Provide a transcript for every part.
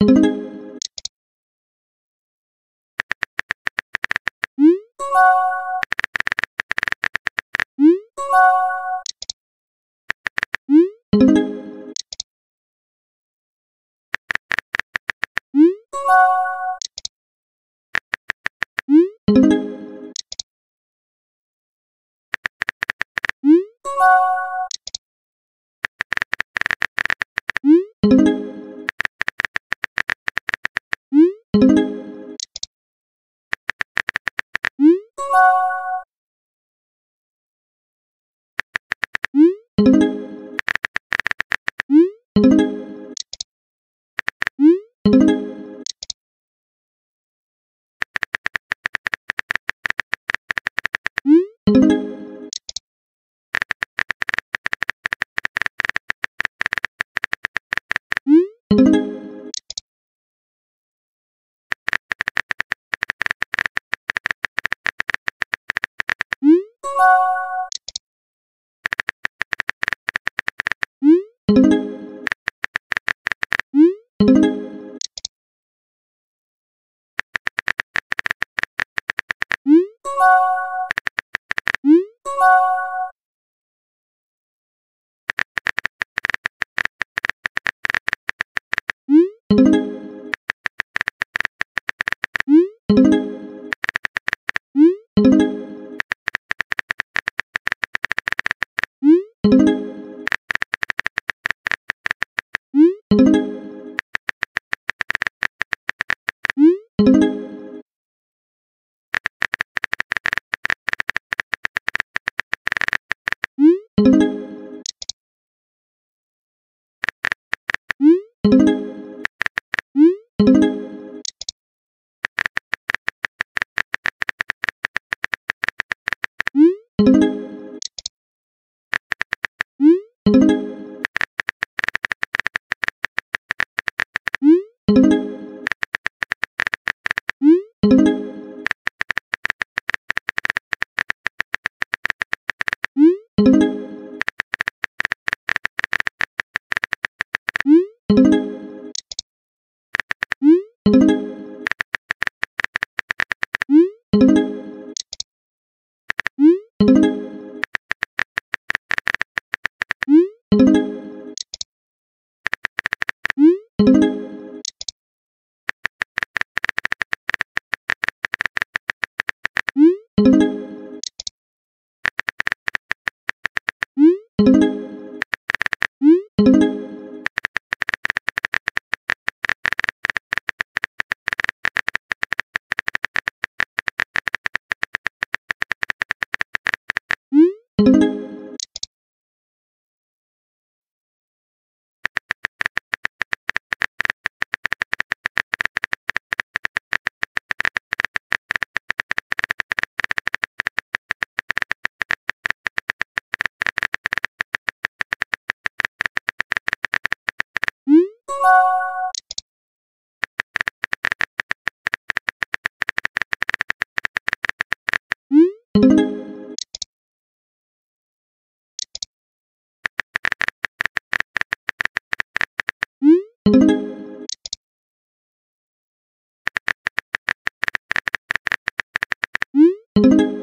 thank you you thank you.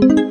thank you